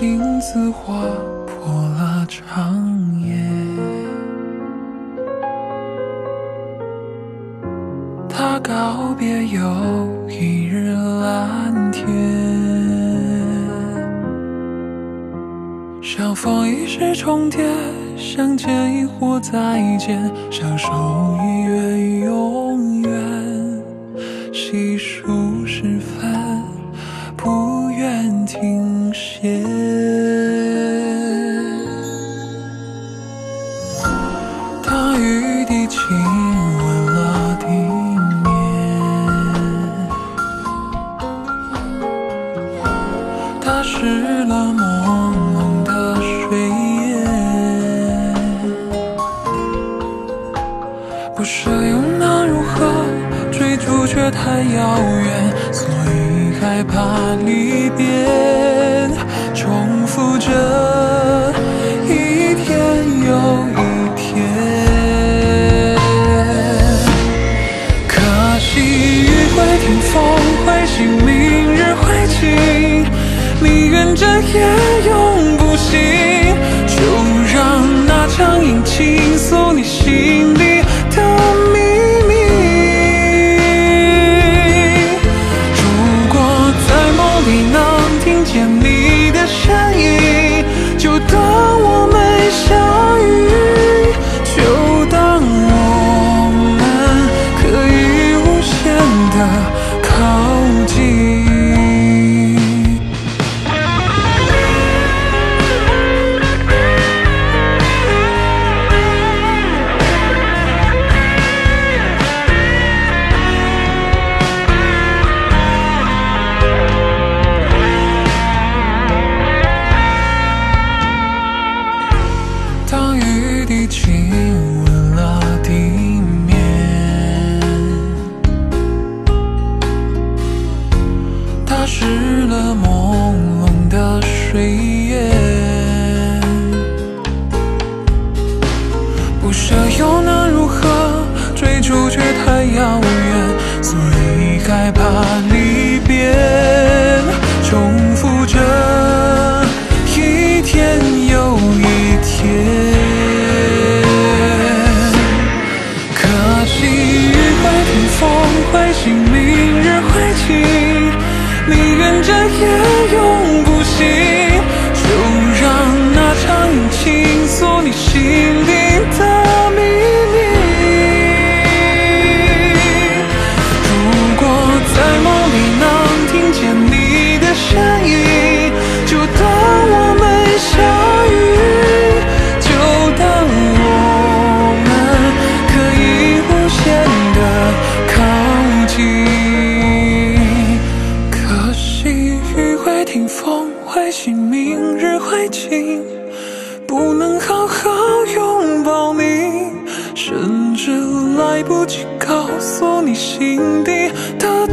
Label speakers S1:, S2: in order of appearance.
S1: 镜子划破了长夜。他告别又一日蓝天，相逢已是重叠，相见亦或再见，相守一月打湿了朦胧的睡眼，不舍又能如何？追逐却太遥远，所以害怕离别，重复着这夜永不醒，就让那长影倾诉你心底的秘密。如果在梦里能听见你的声音，就当我们相地亲吻了地面，打湿了朦胧的睡眼，不舍又能如何？追逐却太遥远，所以害怕离风会醒，明日会晴。宁愿这夜永不醒，日会晴，不能好好拥抱你，甚至来不及告诉你心底的